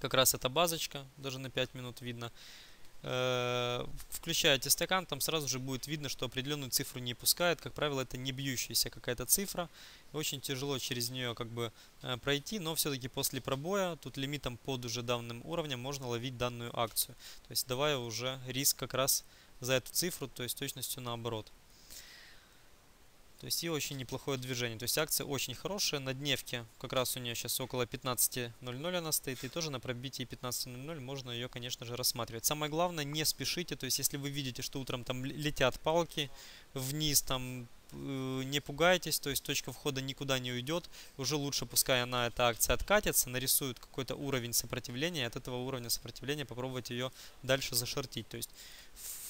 Как раз эта базочка, даже на 5 минут видно. Э, включаете стакан, там сразу же будет видно, что определенную цифру не пускает. Как правило, это не бьющаяся какая-то цифра. Очень тяжело через нее как бы э, пройти, но все-таки после пробоя, тут лимитом под уже данным уровнем, можно ловить данную акцию. То есть давая уже риск как раз за эту цифру, то есть точностью наоборот. То есть и очень неплохое движение. То есть акция очень хорошая. На дневке как раз у нее сейчас около 15.00 она стоит. И тоже на пробитии 15.00 можно ее, конечно же, рассматривать. Самое главное, не спешите. То есть если вы видите, что утром там летят палки вниз, там э, не пугайтесь, то есть точка входа никуда не уйдет. Уже лучше, пускай она, эта акция откатится, нарисует какой-то уровень сопротивления. От этого уровня сопротивления попробовать ее дальше зашортить. То есть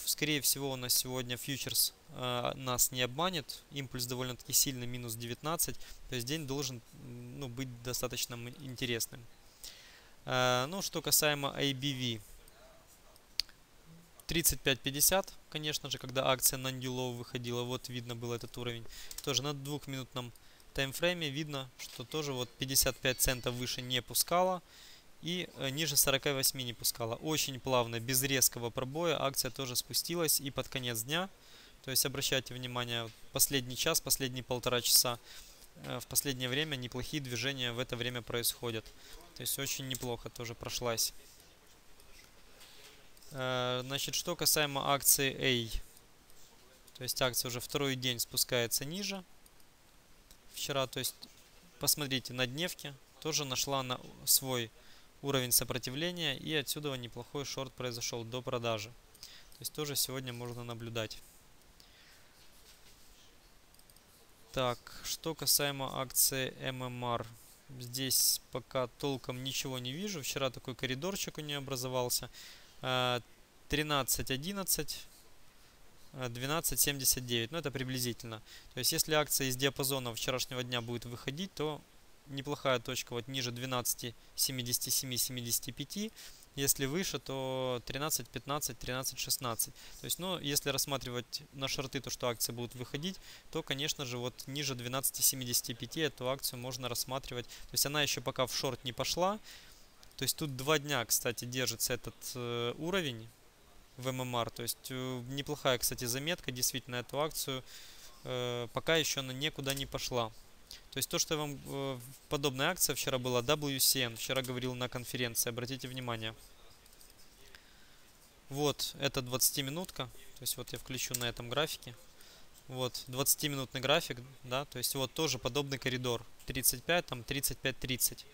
скорее всего, у нас сегодня фьючерс э, нас не обманет. Импульс довольно-таки сильный, минус 19. То есть день должен ну, быть достаточно интересным. Э, ну, что касаемо ABV. 35.50, конечно же, когда акция на Low выходила, вот видно был этот уровень. Тоже на двухминутном таймфрейме видно, что тоже вот 55 центов выше не пускала и э, ниже 48 не пускала. Очень плавно, без резкого пробоя акция тоже спустилась и под конец дня. То есть обращайте внимание, последний час, последние полтора часа э, в последнее время неплохие движения в это время происходят. То есть очень неплохо тоже прошлась. Э, значит, что касаемо акции A. То есть акция уже второй день спускается ниже. Вчера, то есть, посмотрите, на дневке тоже нашла на свой уровень сопротивления и отсюда неплохой шорт произошел до продажи. То есть тоже сегодня можно наблюдать. Так, что касаемо акции MMR. Здесь пока толком ничего не вижу. Вчера такой коридорчик у нее образовался. 13.11, 12.79. Ну, это приблизительно. То есть, если акция из диапазона вчерашнего дня будет выходить, то неплохая точка вот ниже 12, 77, 75. Если выше, то 13, 15, 13, 16. То есть, ну, если рассматривать на шорты то, что акции будут выходить, то, конечно же, вот ниже 12,75 эту акцию можно рассматривать. То есть, она еще пока в шорт не пошла. То есть, тут два дня, кстати, держится этот э, уровень в ММР. То есть, э, неплохая, кстати, заметка. Действительно, эту акцию э, пока еще она никуда не пошла. То есть то, что вам... Э, подобная акция вчера была WCN. Вчера говорил на конференции. Обратите внимание. Вот, это 20-минутка. То есть вот я включу на этом графике. Вот, 20-минутный график, да, то есть вот тоже подобный коридор. 35, там 35-30.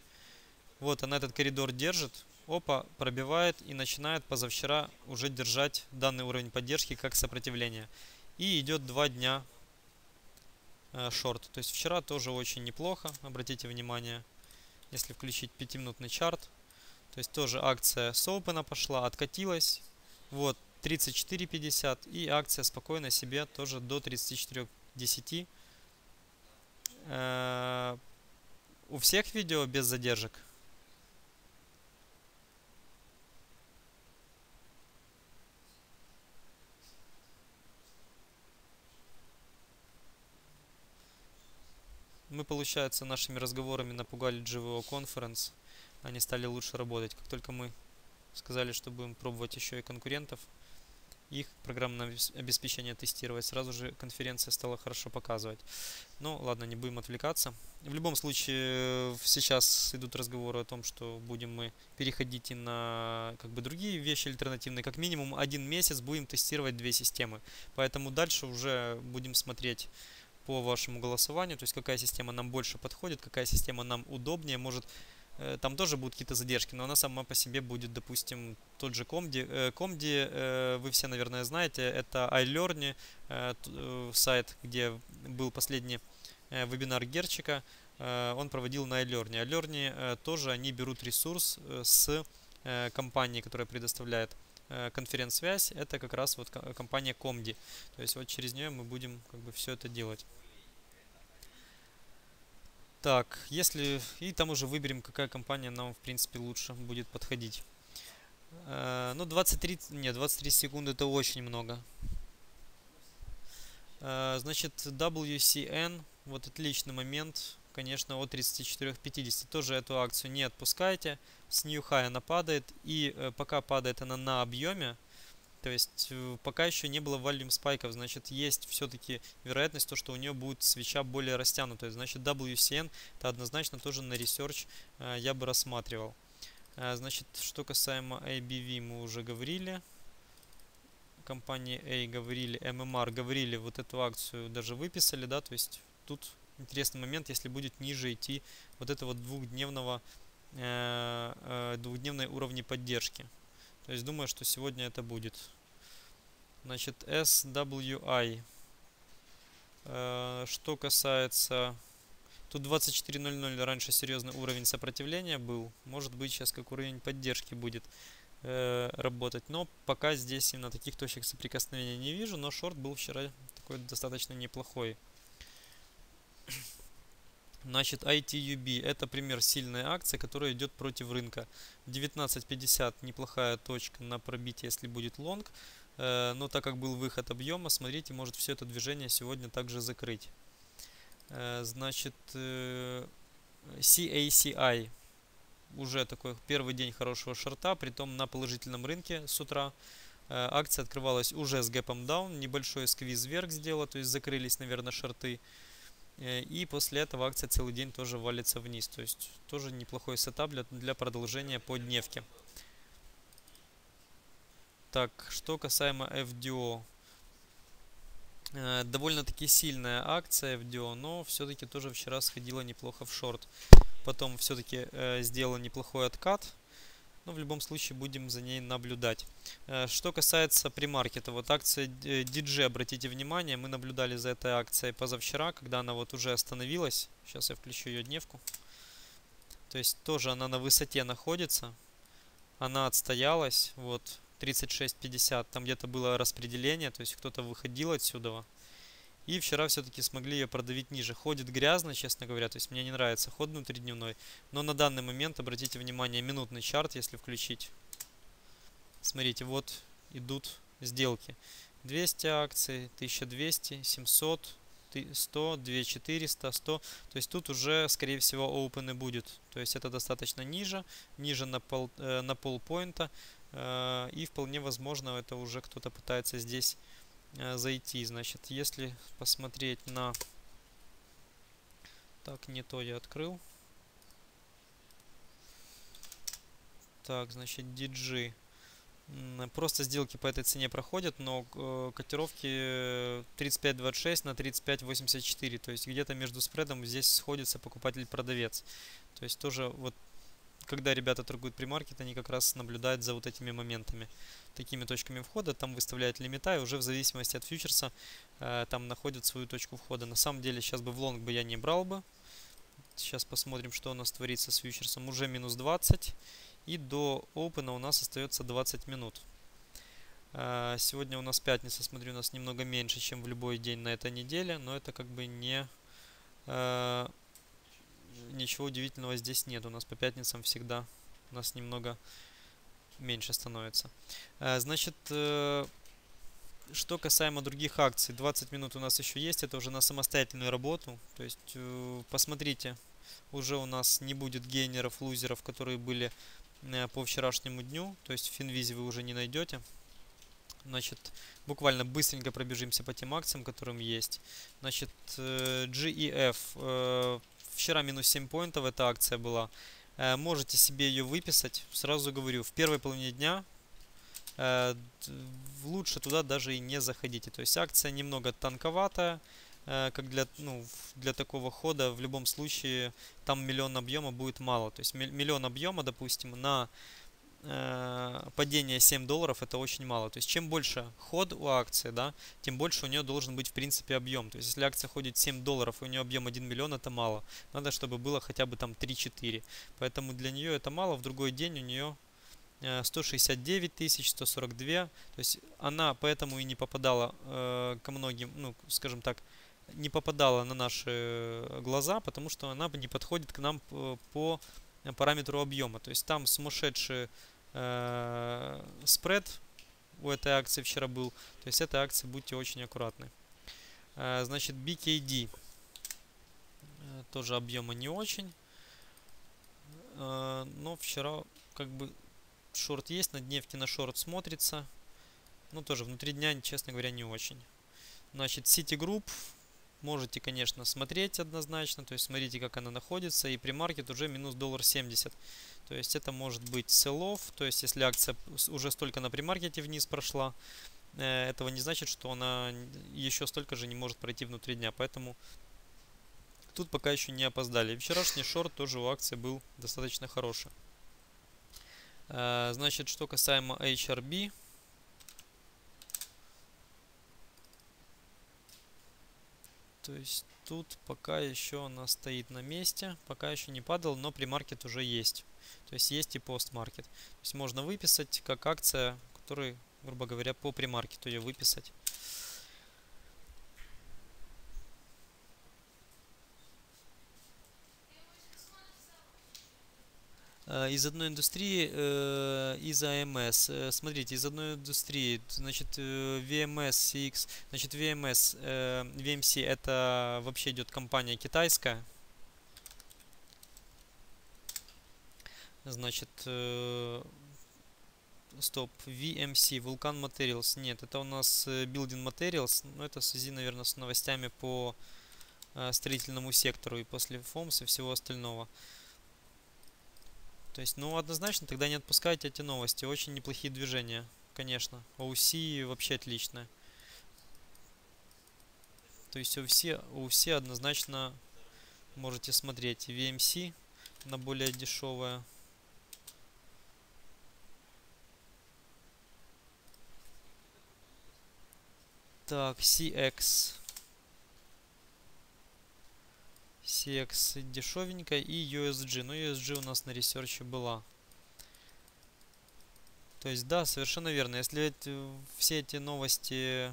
Вот она этот коридор держит, опа, пробивает и начинает позавчера уже держать данный уровень поддержки как сопротивление. И идет два дня шорт. То есть вчера тоже очень неплохо, обратите внимание, если включить 5-минутный чарт. То есть тоже акция с опена пошла, откатилась. Вот 34.50 и акция спокойно себе тоже до 34.10. Э, у всех видео без задержек. Мы, получается, нашими разговорами напугали GVO Conference. Они стали лучше работать. Как только мы сказали, что будем пробовать еще и конкурентов, их программное обеспечение тестировать, сразу же конференция стала хорошо показывать. Ну, ладно, не будем отвлекаться. В любом случае, сейчас идут разговоры о том, что будем мы переходить и на как бы другие вещи альтернативные. Как минимум один месяц будем тестировать две системы. Поэтому дальше уже будем смотреть по вашему голосованию, то есть какая система нам больше подходит, какая система нам удобнее, может э, там тоже будут какие-то задержки, но она сама по себе будет, допустим, тот же Comdi. Comdi, э, вы все, наверное, знаете, это iLearn, э, сайт, где был последний вебинар Герчика, он проводил на iLearn. iLearn тоже они берут ресурс с компании, которая предоставляет Э, конференц-связь, это как раз вот компания Comdi. То есть вот через нее мы будем как бы все это делать. Так, если... И там уже выберем, какая компания нам, в принципе, лучше будет подходить. Э, ну, 23... Нет, 23 секунды это очень много. Э, значит, WCN. Вот отличный момент. Конечно, от 34.50. Тоже эту акцию не отпускайте. С New High она падает. И э, пока падает она на объеме, то есть э, пока еще не было volume спайков, значит есть все-таки вероятность, то, что у нее будет свеча более растянутая. Значит WCN это однозначно тоже на research э, я бы рассматривал. Значит, что касаемо ABV мы уже говорили. Компании A говорили, MMR говорили, вот эту акцию даже выписали, да, то есть тут интересный момент, если будет ниже идти вот этого двухдневного э, э, двухдневной уровни поддержки. То есть думаю, что сегодня это будет. Значит, SWI. Э, что касается... Тут 24.00 раньше серьезный уровень сопротивления был. Может быть сейчас как уровень поддержки будет э, работать. Но пока здесь именно таких точек соприкосновения не вижу. Но шорт был вчера такой достаточно неплохой. Значит, ITUB это пример сильной акции, которая идет против рынка. 19.50 неплохая точка на пробитие, если будет лонг. Э, но так как был выход объема, смотрите, может все это движение сегодня также закрыть. Э, значит, э, CACI уже такой первый день хорошего шорта, притом на положительном рынке с утра. Акция открывалась уже с гэпом down, небольшой сквиз вверх сделала, то есть закрылись, наверное, шорты. Э, и после этого акция целый день тоже валится вниз. То есть тоже неплохой сетап для, для продолжения по дневке. Так, что касаемо FDO. Э, довольно-таки сильная акция FDO, но все-таки тоже вчера сходила неплохо в шорт. Потом все-таки э, сделала неплохой откат. Но в любом случае будем за ней наблюдать. Э, что касается примаркета, вот акция DJ, обратите внимание, мы наблюдали за этой акцией позавчера, когда она вот уже остановилась. Сейчас я включу ее дневку. То есть тоже она на высоте находится. Она отстоялась, вот 36.50, там где-то было распределение, то есть кто-то выходил отсюда. И вчера все-таки смогли ее продавить ниже. Ходит грязно, честно говоря, то есть мне не нравится ход внутридневной. Но на данный момент, обратите внимание, минутный чарт, если включить. Смотрите, вот идут сделки. 200 акций, 1200, 700, 100, 2400, 100. То есть тут уже, скорее всего, open и будет. То есть это достаточно ниже, ниже на, пол, э, на полпоинта. Э, и вполне возможно, это уже кто-то пытается здесь Э, зайти. Значит, если посмотреть на... Так, не то я открыл. Так, значит, DG. Просто сделки по этой цене проходят, но э, котировки 35.26 на 35.84. То есть где-то между спредом здесь сходится покупатель-продавец. То есть тоже вот когда ребята торгуют при маркет, они как раз наблюдают за вот этими моментами, такими точками входа, там выставляют лимита, и уже в зависимости от фьючерса э, там находят свою точку входа. На самом деле сейчас бы в лонг бы я не брал бы. Сейчас посмотрим, что у нас творится с фьючерсом. Уже минус 20, и до опена у нас остается 20 минут. Э, сегодня у нас пятница, смотрю, у нас немного меньше, чем в любой день на этой неделе, но это как бы не... Э, ничего удивительного здесь нет. У нас по пятницам всегда у нас немного меньше становится. Э, значит, э, что касаемо других акций, 20 минут у нас еще есть, это уже на самостоятельную работу. То есть, э, посмотрите, уже у нас не будет гейнеров, лузеров, которые были по вчерашнему дню. То есть, в Финвизе вы уже не найдете. Значит, буквально быстренько пробежимся по тем акциям, которым есть. Значит, GEF Вчера минус 7 поинтов эта акция была. Э, можете себе ее выписать. Сразу говорю, в первой половине дня э, лучше туда даже и не заходите. То есть акция немного танковатая, э, как для, ну, для такого хода. В любом случае там миллион объема будет мало. То есть миллион объема, допустим, на э, падение 7 долларов это очень мало. То есть чем больше ход у акции, да, тем больше у нее должен быть в принципе объем. То есть если акция ходит 7 долларов и у нее объем 1 миллион, это мало. Надо, чтобы было хотя бы там 3-4. Поэтому для нее это мало. В другой день у нее 169 тысяч, 142. То есть она поэтому и не попадала э, ко многим, ну, скажем так, не попадала на наши глаза, потому что она не подходит к нам по, по параметру объема. То есть там сумасшедшие э, спред у этой акции вчера был. То есть этой акции будьте очень аккуратны. Э, значит, BKD. тоже объема не очень. Э, но вчера как бы шорт есть, на нефти на шорт смотрится. Ну, тоже внутри дня, честно говоря, не очень. Значит, Citigroup можете, конечно, смотреть однозначно. То есть, смотрите, как она находится. И премаркет уже минус доллар 70. То есть, это может быть sell То есть, если акция уже столько на премаркете вниз прошла, э, этого не значит, что она еще столько же не может пройти внутри дня. Поэтому тут пока еще не опоздали. Вчерашний шорт тоже у акции был достаточно хороший. Э, значит, что касаемо HRB, То есть тут пока еще она стоит на месте, пока еще не падал, но премаркет уже есть. То есть есть и постмаркет. То есть можно выписать как акция, который, грубо говоря, по премаркету ее выписать. Из одной индустрии, э, из АМС. Э, смотрите, из одной индустрии, значит, VMS, CX, значит, VMS, VMC это вообще идет компания китайская. Значит, стоп, VMC, Vulcan Materials, нет, это у нас Building Materials, но это в связи, наверное, с новостями по строительному сектору и после FOMS и всего остального. То есть, ну, однозначно тогда не отпускайте эти новости. Очень неплохие движения, конечно. OC вообще отлично. То есть OC, OC однозначно можете смотреть. VMC на более дешевое. Так, CX. CX дешевенькая и USG. Но USG у нас на research е была. То есть, да, совершенно верно. Если все эти новости,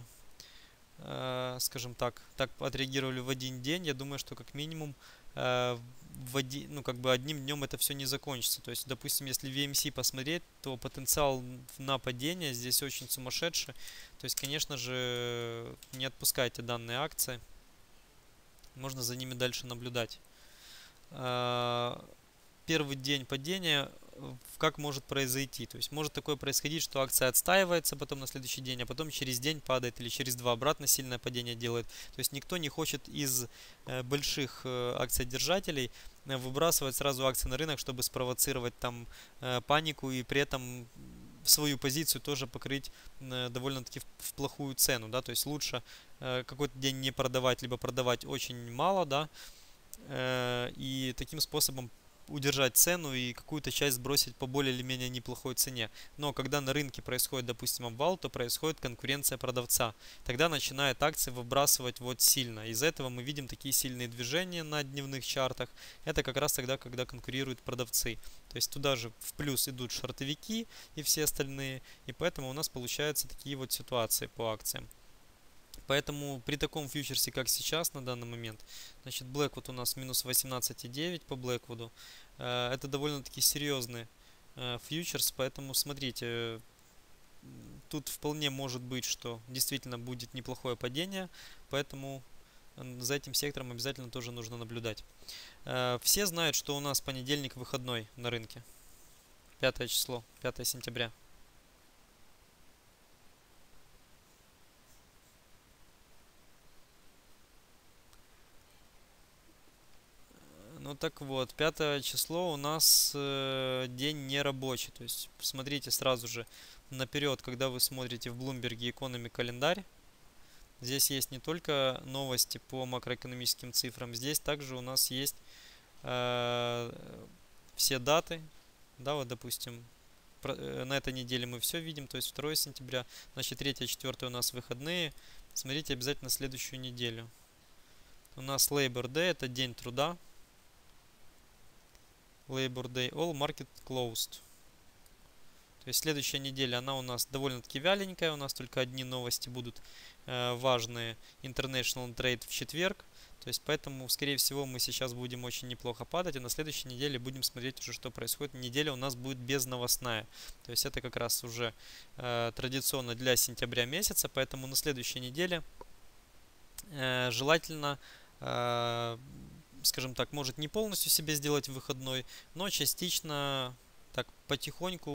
э, скажем так, так отреагировали в один день, я думаю, что как минимум э, в один, ну, как бы одним днем это все не закончится. То есть, допустим, если VMC посмотреть, то потенциал на падение здесь очень сумасшедший. То есть, конечно же, не отпускайте данные акции можно за ними дальше наблюдать. А, первый день падения как может произойти. То есть может такое происходить, что акция отстаивается потом на следующий день, а потом через день падает или через два обратно сильное падение делает. То есть никто не хочет из э, больших э, акциодержателей э, выбрасывать сразу акции на рынок, чтобы спровоцировать там панику и при этом свою позицию тоже покрыть довольно-таки в плохую цену, да, то есть лучше Э, какой-то день не продавать, либо продавать очень мало, да, э, и таким способом удержать цену и какую-то часть сбросить по более или менее неплохой цене. Но когда на рынке происходит, допустим, обвал, то происходит конкуренция продавца. Тогда начинает акции выбрасывать вот сильно. Из-за этого мы видим такие сильные движения на дневных чартах. Это как раз тогда, когда конкурируют продавцы. То есть туда же в плюс идут шортовики и все остальные. И поэтому у нас получаются такие вот ситуации по акциям. Поэтому при таком фьючерсе, как сейчас на данный момент, значит, Blackwood у нас минус 18,9 по Blackwood. Э, это довольно-таки серьезный э, фьючерс, поэтому смотрите, тут вполне может быть, что действительно будет неплохое падение, поэтому за этим сектором обязательно тоже нужно наблюдать. Э, все знают, что у нас понедельник выходной на рынке. 5 число, 5 сентября. Ну так вот, пятое число у нас э, день нерабочий. То есть посмотрите сразу же наперед, когда вы смотрите в Bloomberg Economy календарь. Здесь есть не только новости по макроэкономическим цифрам, здесь также у нас есть э, все даты. Да, вот допустим, про, э, на этой неделе мы все видим, то есть 2 сентября, значит 3 4 у нас выходные. Смотрите обязательно следующую неделю. У нас Labor Day, это день труда, Labor Day, All Market Closed. То есть следующая неделя, она у нас довольно-таки вяленькая, у нас только одни новости будут э, важные. International Trade в четверг. То есть поэтому, скорее всего, мы сейчас будем очень неплохо падать, и на следующей неделе будем смотреть уже, что происходит. Неделя у нас будет безновостная. То есть это как раз уже э, традиционно для сентября месяца, поэтому на следующей неделе э, желательно э, скажем так, может не полностью себе сделать выходной, но частично так потихоньку